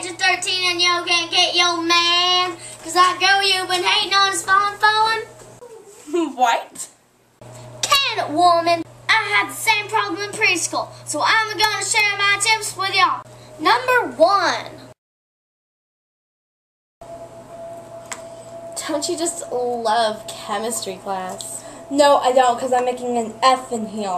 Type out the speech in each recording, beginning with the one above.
age of 13 and you can't get your man? Cause that girl you've been hating on is falling phone? what? Can it, woman? I had the same problem in preschool, so I'm gonna share my tips with y'all. Number one. Don't you just love chemistry class? No, I don't, because I'm making an F in here.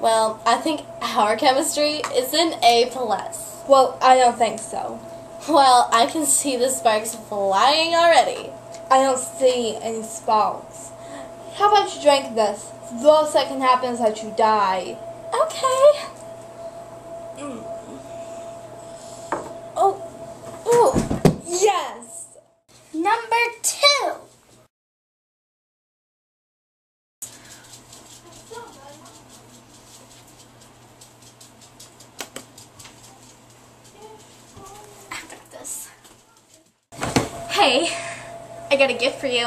Well, I think our chemistry is an A plus. Well, I don't think so. Well, I can see the sparks flying already. I don't see any sparks. How about you drink this? The worst that can happen is that you die. Okay. Mm. Oh, ooh. Yes! Number two. I this. Hey, I got a gift for you.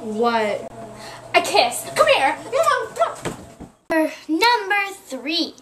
What? A kiss. Come here. Number- Number three.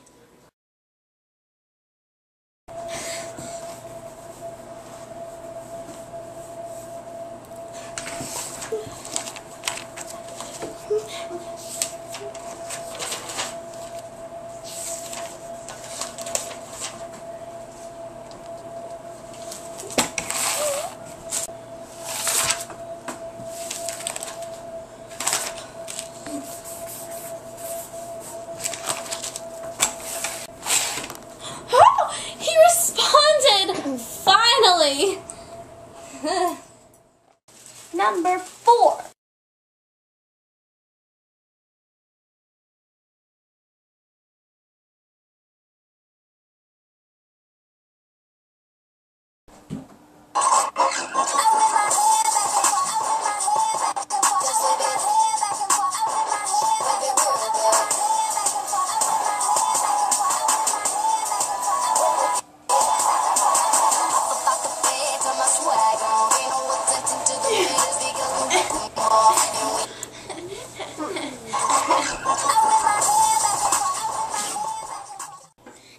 Number four.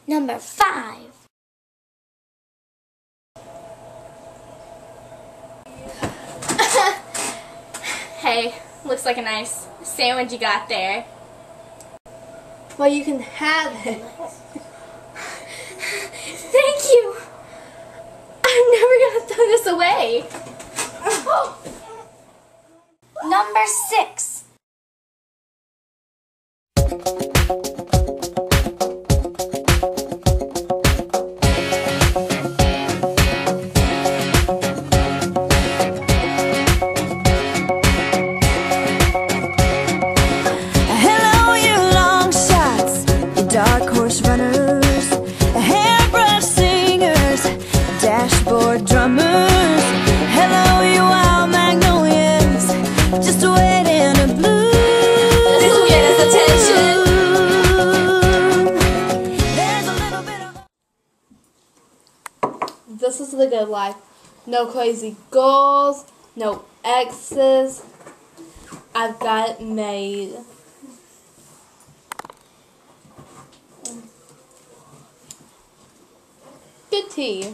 Number five. Hey, looks like a nice sandwich you got there. Well, you can have it. Thank you. I'm never gonna throw this away. Number six. Is the good life. No crazy goals, no exes. I've got it made. Good tea.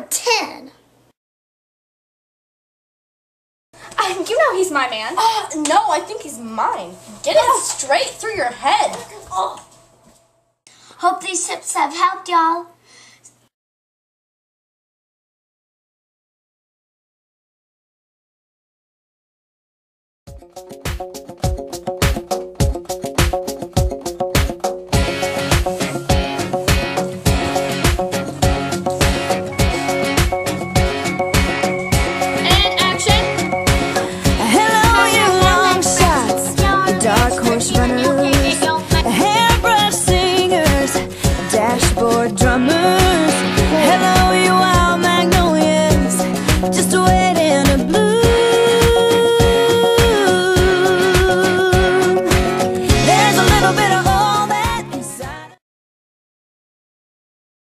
ten. You know he's my man. Uh, no, I think he's mine. Get yeah. it straight through your head. Oh. Hope these tips have helped y'all.